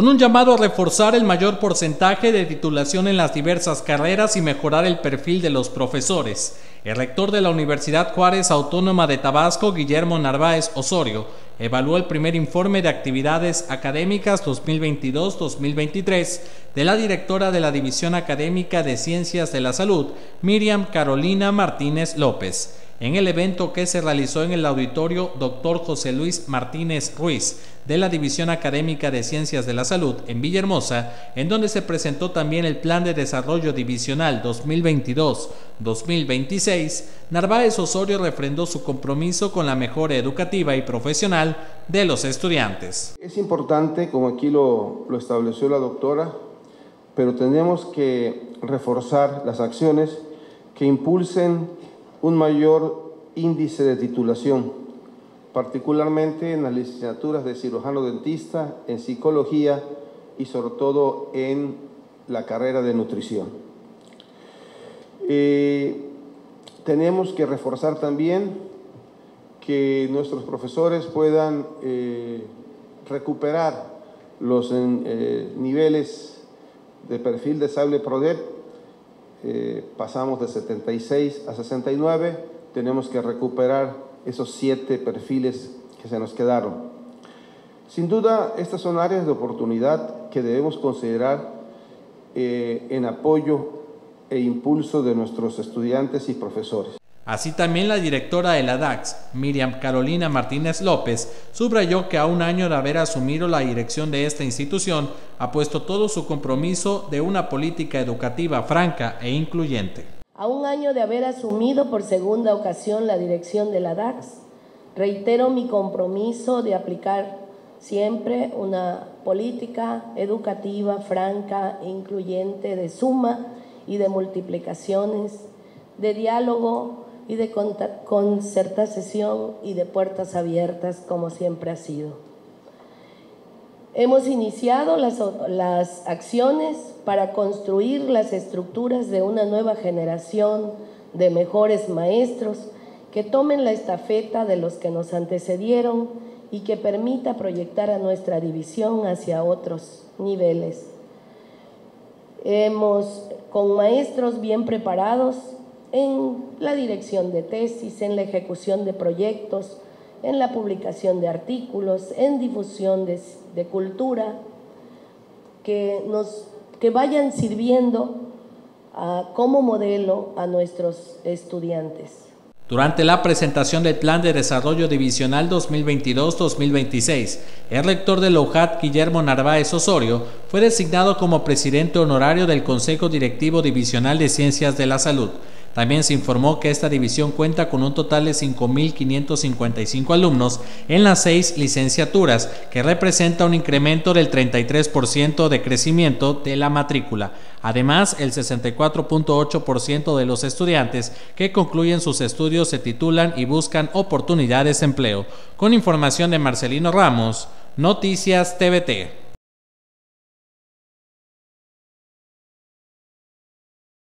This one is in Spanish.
con un llamado a reforzar el mayor porcentaje de titulación en las diversas carreras y mejorar el perfil de los profesores. El rector de la Universidad Juárez Autónoma de Tabasco, Guillermo Narváez Osorio, evaluó el primer informe de actividades académicas 2022-2023 de la directora de la División Académica de Ciencias de la Salud, Miriam Carolina Martínez López en el evento que se realizó en el auditorio Dr. José Luis Martínez Ruiz de la División Académica de Ciencias de la Salud en Villahermosa, en donde se presentó también el Plan de Desarrollo Divisional 2022-2026, Narváez Osorio refrendó su compromiso con la mejora educativa y profesional de los estudiantes. Es importante, como aquí lo, lo estableció la doctora, pero tenemos que reforzar las acciones que impulsen un mayor índice de titulación, particularmente en las licenciaturas de cirujano dentista, en psicología y sobre todo en la carrera de nutrición. Eh, tenemos que reforzar también que nuestros profesores puedan eh, recuperar los eh, niveles de perfil de sable PRODEP pasamos de 76 a 69, tenemos que recuperar esos siete perfiles que se nos quedaron. Sin duda, estas son áreas de oportunidad que debemos considerar eh, en apoyo e impulso de nuestros estudiantes y profesores. Así también la directora de la DAX, Miriam Carolina Martínez López, subrayó que a un año de haber asumido la dirección de esta institución, ha puesto todo su compromiso de una política educativa franca e incluyente. A un año de haber asumido por segunda ocasión la dirección de la DAX, reitero mi compromiso de aplicar siempre una política educativa franca incluyente de suma y de multiplicaciones, de diálogo y de concertación y de puertas abiertas como siempre ha sido. Hemos iniciado las, acciones para construir las estructuras de una nueva generación de mejores maestros que tomen la estafeta de los que nos antecedieron y que permita proyectar a nuestra división hacia otros niveles. Hemos, con maestros bien preparados, en la dirección de tesis, en la ejecución de proyectos, en la publicación de artículos, en difusión de, cultura, que, nos, que vayan sirviendo como modelo a nuestros estudiantes. Durante la presentación del Plan de Desarrollo Divisional 2022-2026, el rector de LOJAT, Guillermo Narváez Osorio, fue designado como presidente honorario del Consejo Directivo Divisional de Ciencias de la Salud. También se informó que esta división cuenta con un total de 5.555 alumnos en las seis licenciaturas, que representa un incremento del 33% de crecimiento de la matrícula. Además, el 64.8% de los estudiantes que concluyen sus estudios se titulan y buscan oportunidades de empleo. Con información de Marcelino Ramos, Noticias TVT.